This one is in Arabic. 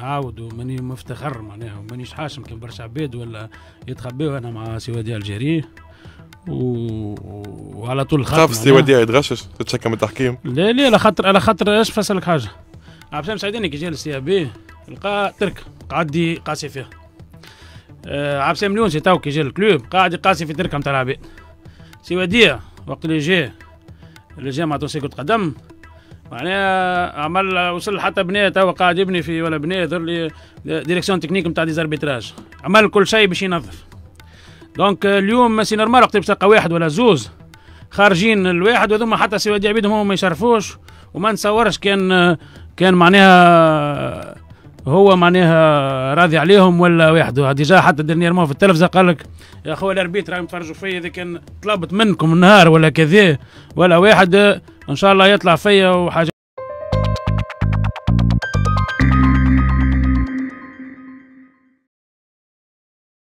متعاود وماني مفتخر معناها ومانيش حاشم كيف برشا عباد ولا يتخبيو أنا مع سي وديع الجيري. و... وعلى طول الخط خاف سي وديع يتغشش تتشكى من التحكيم لا لا على خاطر على خاطر إيش فسلك حاجة؟ عبد السلام سعيداني كي جا للسي بي لقى ترك قاعد قاسي فيها آه عبد السلام اليونسي تو كي جا ال club قاعد يقاسي في تركه نتاع العباد. سي وديع وقت اللي جا اللي جا مع تونسي كرة قدم معناها عمل وصل حتى بنية تو قاعد يبني في ولا بنية يظهر لي direction technique نتاع d'arbitrage عمل كل شيء باش ينظف. donc اليوم c'est normal وقت تلقى واحد ولا زوز. خارجين الواحد وهذوما حتى سي وديع بيدهم هم ما يشرفوش. وما نتصورش كان كان معناها هو معناها راضي عليهم ولا واحد. déjà حتى dernièrement في التلفزة قال لك يا خويا ال arbitres راهم يتفرجوا فيا إذا كان طلبت منكم النهار ولا كذا ولا واحد إن شاء الله يطلع فيا وحاجات